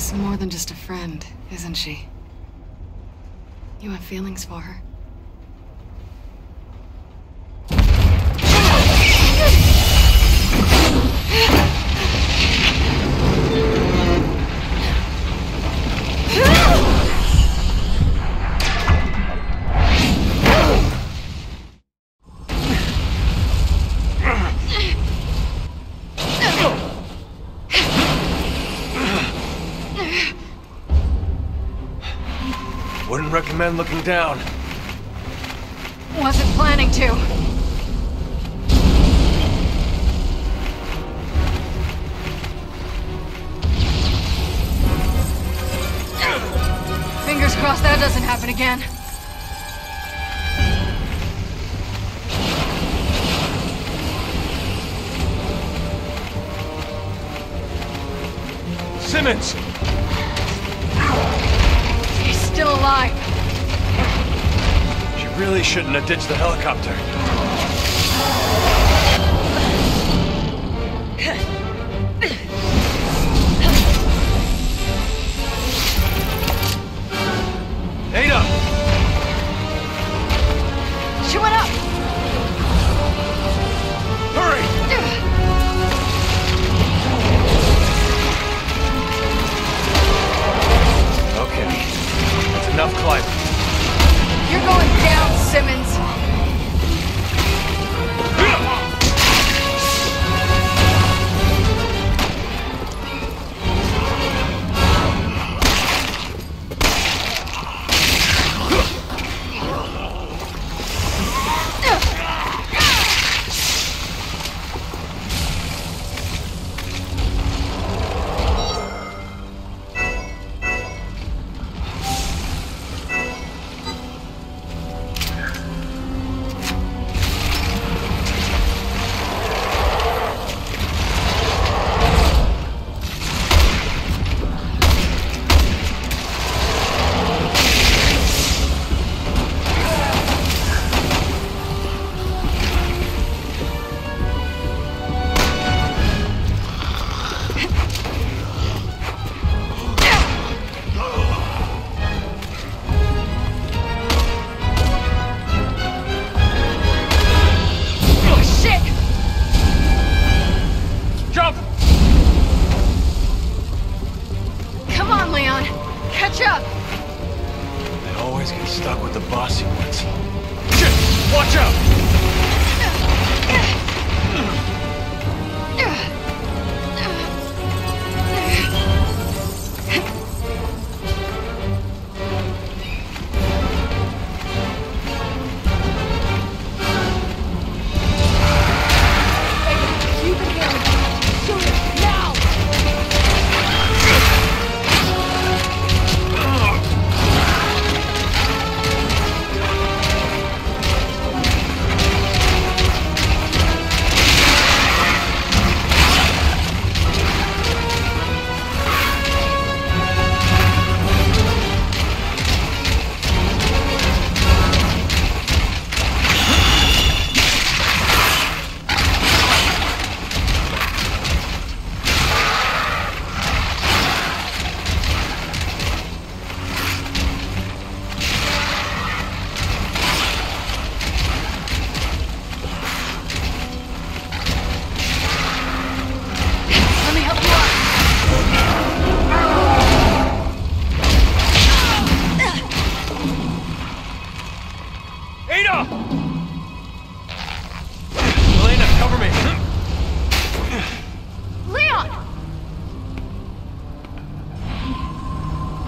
She's more than just a friend, isn't she? You have feelings for her. Looking down. Wasn't planning to. Fingers crossed that doesn't happen again. Simmons! Shouldn't have ditched the helicopter.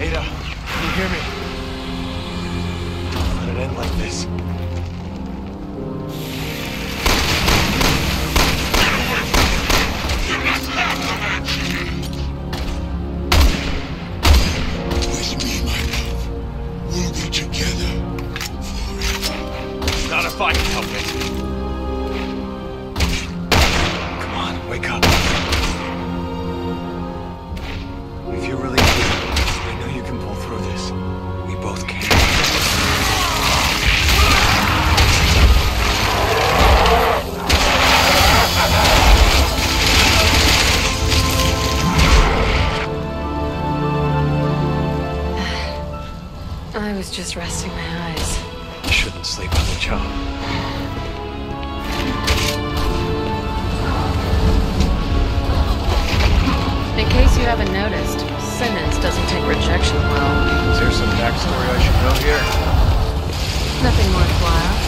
Ada, can you hear me? Let it end like this. Noticed, Simmons doesn't take rejection well. Is there some backstory I should know here? Nothing worthwhile.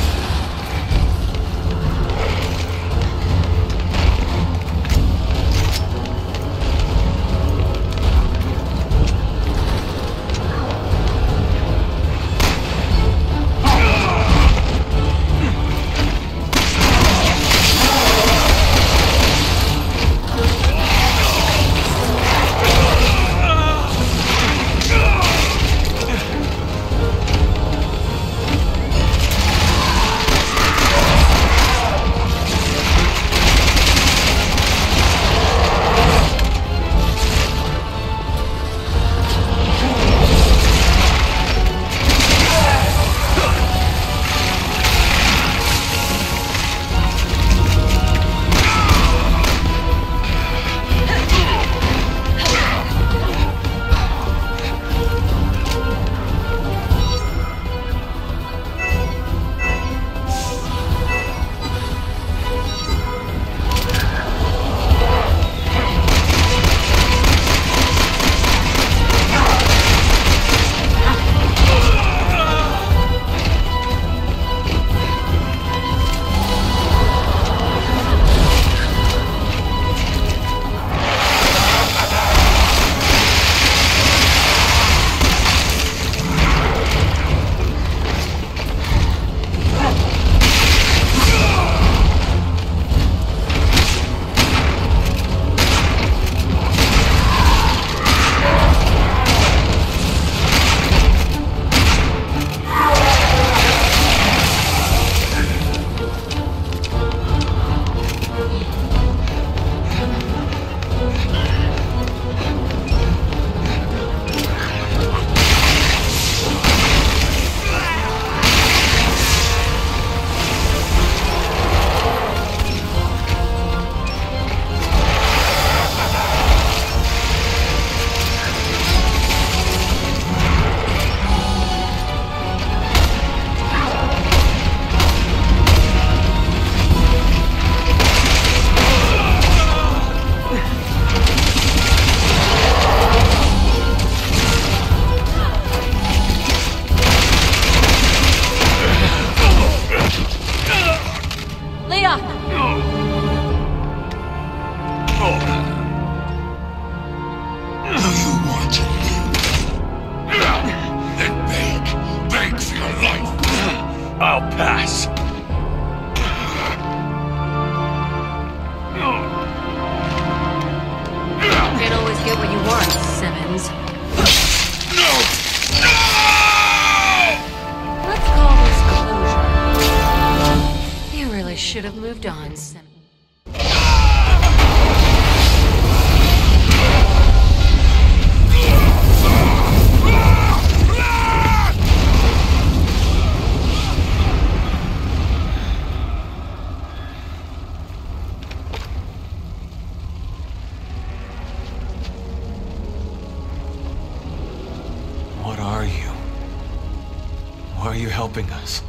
Helping us.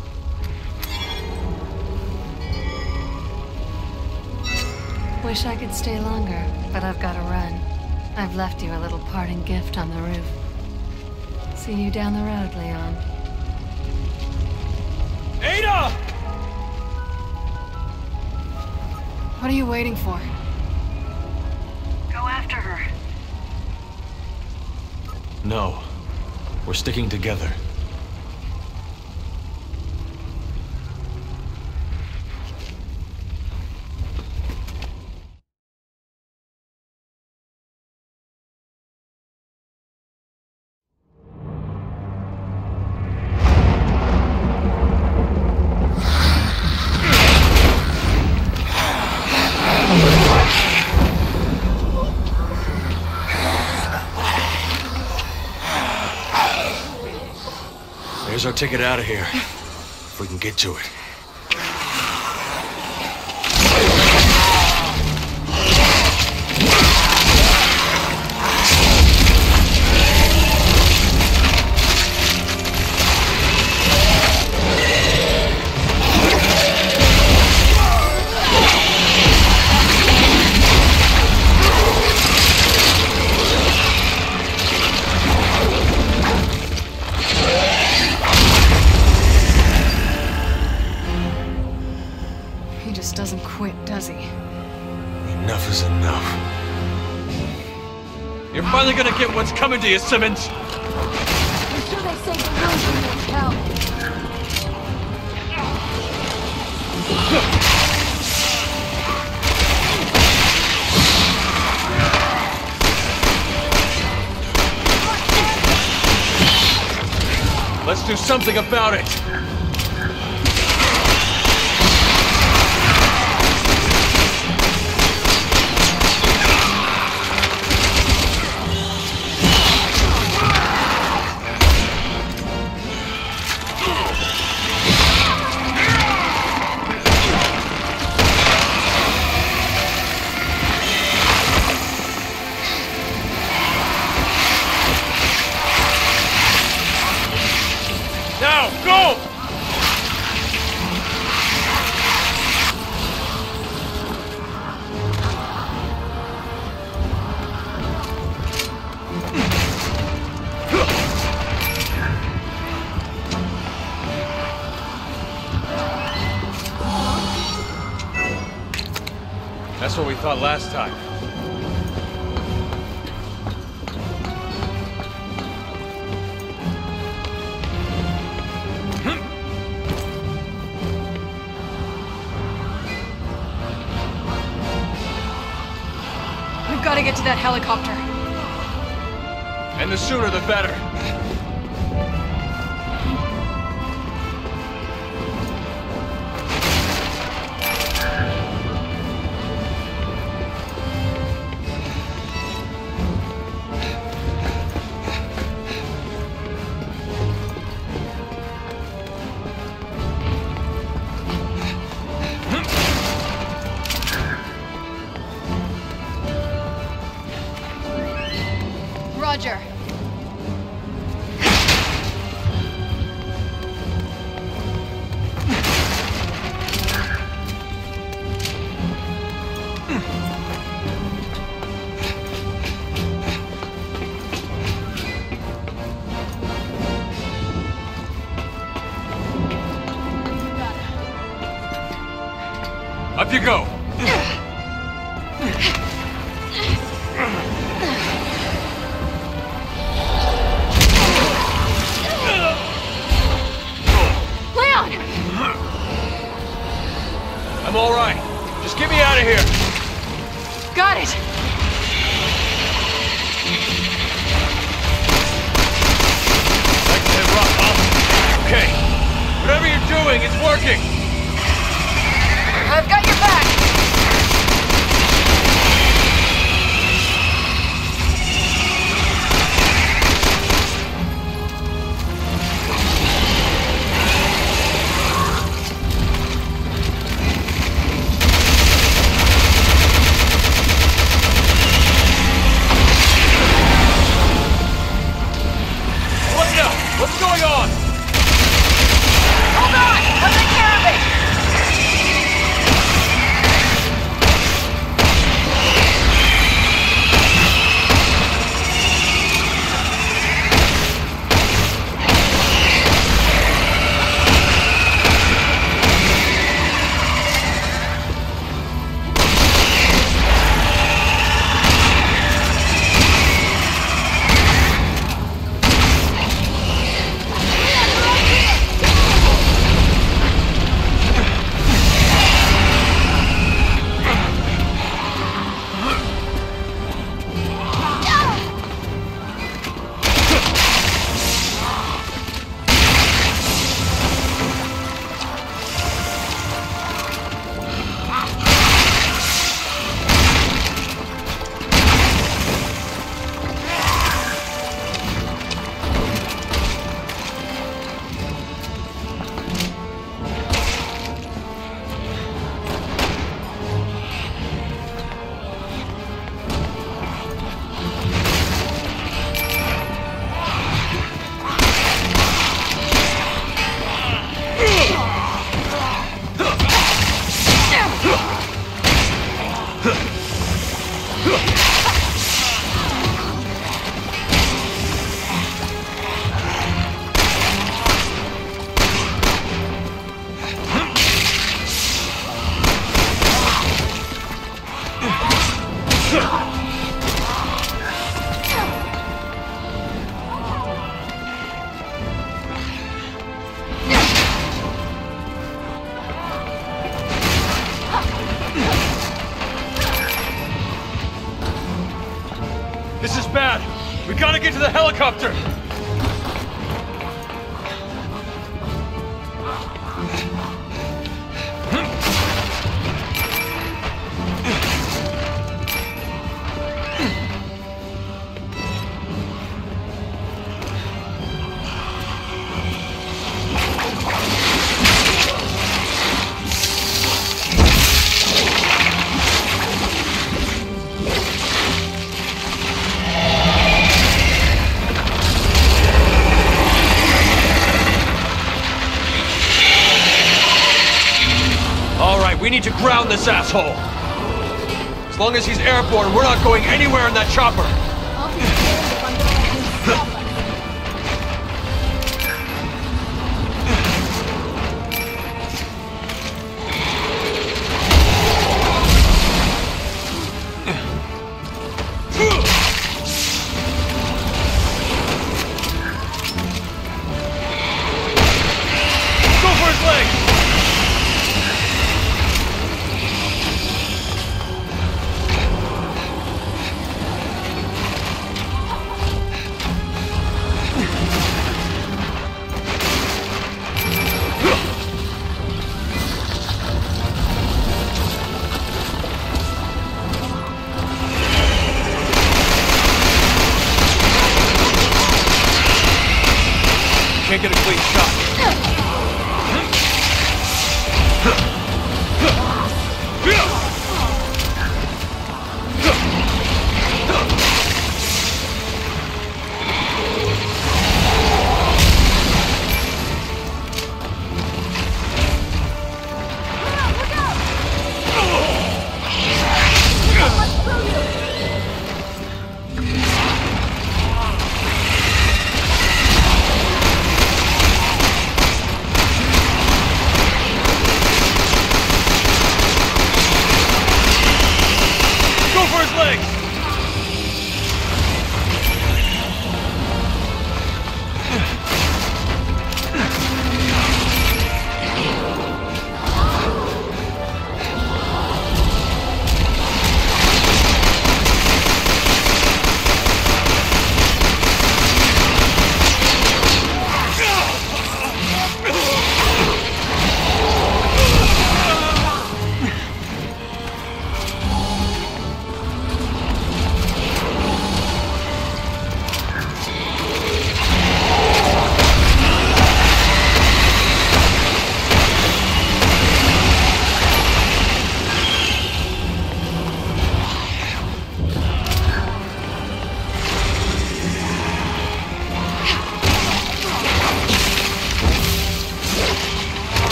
Wish I could stay longer, but I've got to run. I've left you a little parting gift on the roof. See you down the road, Leon. Ada! What are you waiting for? Go after her. No. We're sticking together. Here's our ticket out of here. If we can get to it. Finally gonna get what's coming to you, Simmons! I'm sure they saved the hell. Let's do something about it! What we thought last time. We've got to get to that helicopter. And the sooner the better. Roger. this asshole! As long as he's airborne, we're not going anywhere in that chopper!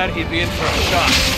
that, he'd be in for a shock.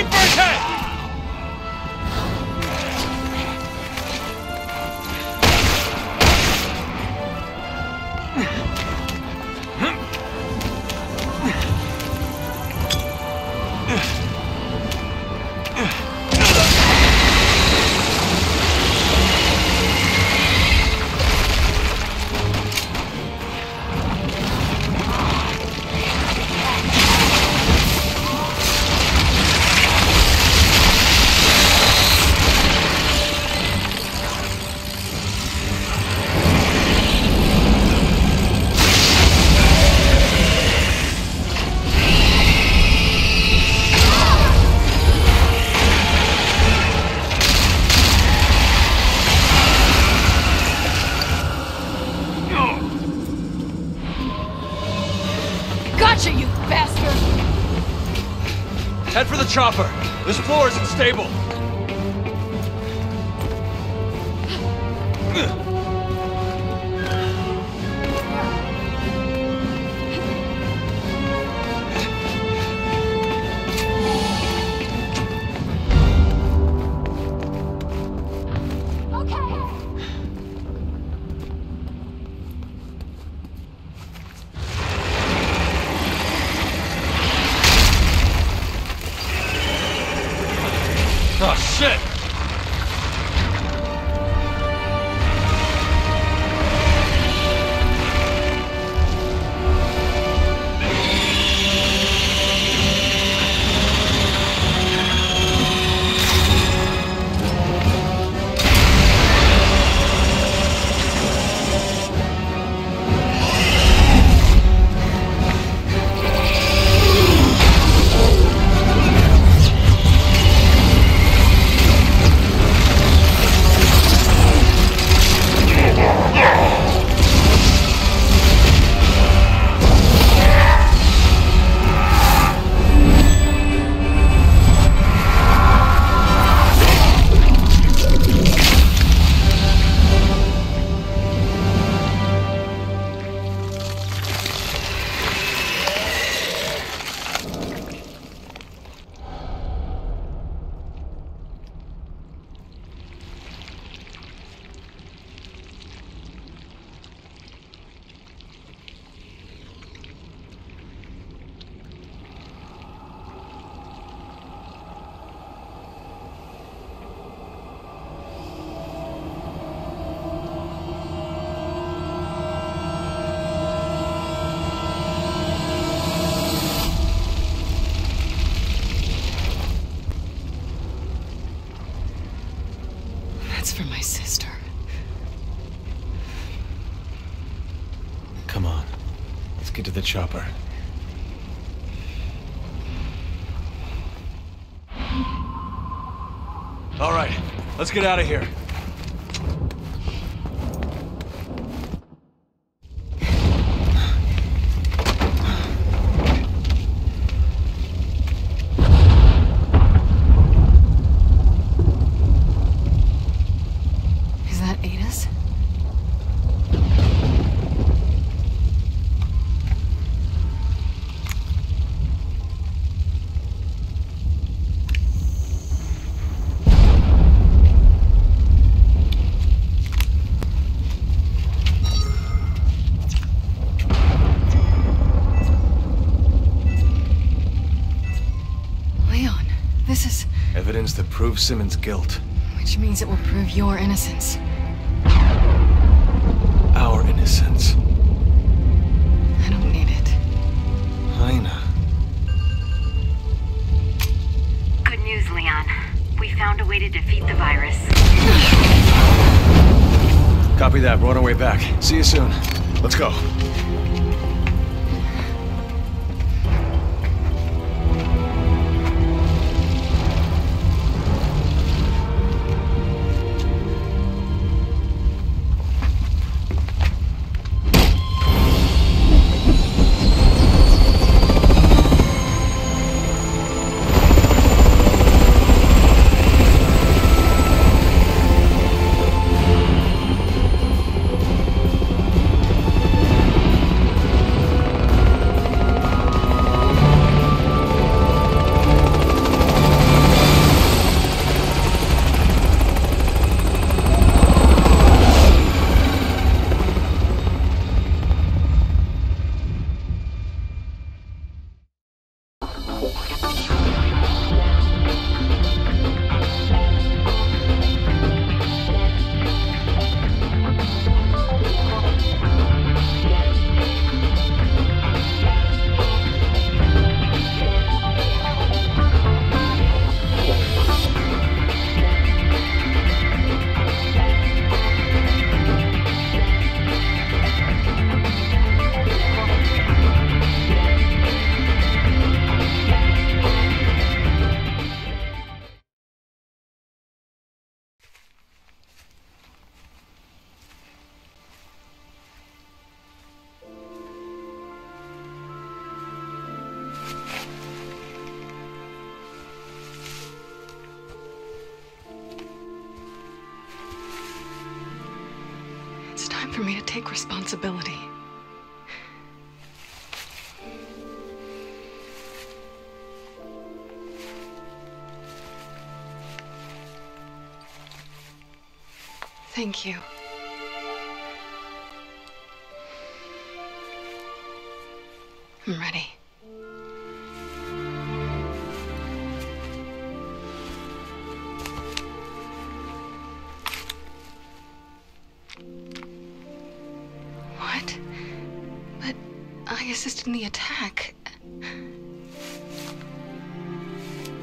Aim for attack! Head for the chopper. This floor isn't stable. To the chopper. All right, let's get out of here. Evidence that proves Simmons' guilt. Which means it will prove your innocence. Our innocence. I don't need it. Helena. Good news, Leon. We found a way to defeat the virus. Copy that. We're on our way back. See you soon. Let's go. Thank you. I'm ready.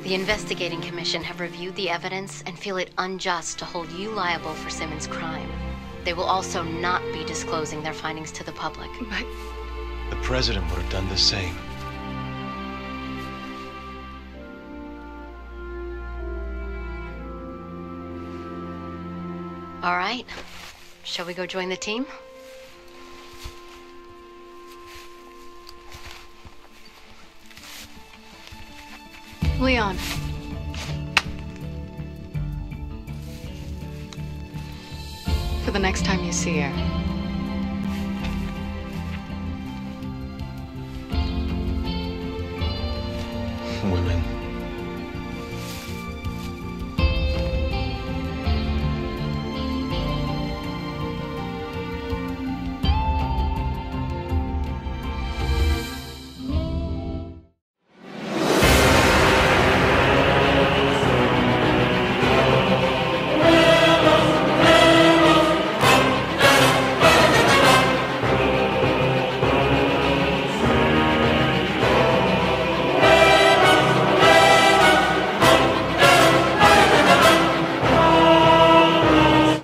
The investigating commission have reviewed the evidence and feel it unjust to hold you liable for Simmons' crime. They will also not be disclosing their findings to the public. But The president would have done the same. All right. Shall we go join the team? Leon. For the next time you see her,